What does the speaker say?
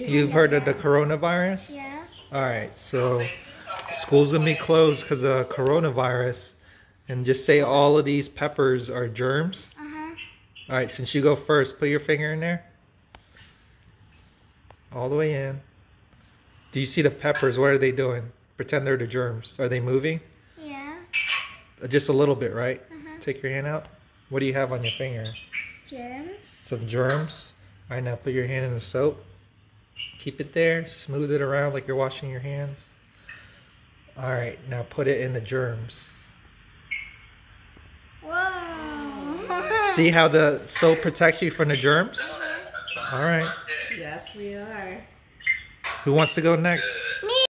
You've heard of the coronavirus? Yeah. All right, so school's gonna be closed because of coronavirus, and just say all of these peppers are germs. Uh huh. All right, since you go first, put your finger in there. All the way in. Do you see the peppers? What are they doing? Pretend they're the germs. Are they moving? Yeah. Uh, Just a little bit, right? Uh-huh. Take your hand out. What do you have on your finger? Germs. Some germs. All right, now put your hand in the soap. Keep it there. Smooth it around like you're washing your hands. All right, now put it in the germs. Whoa. See how the soap protects you from the germs? Mm-hmm. All right. Yes, we are. Who wants to go next? Me.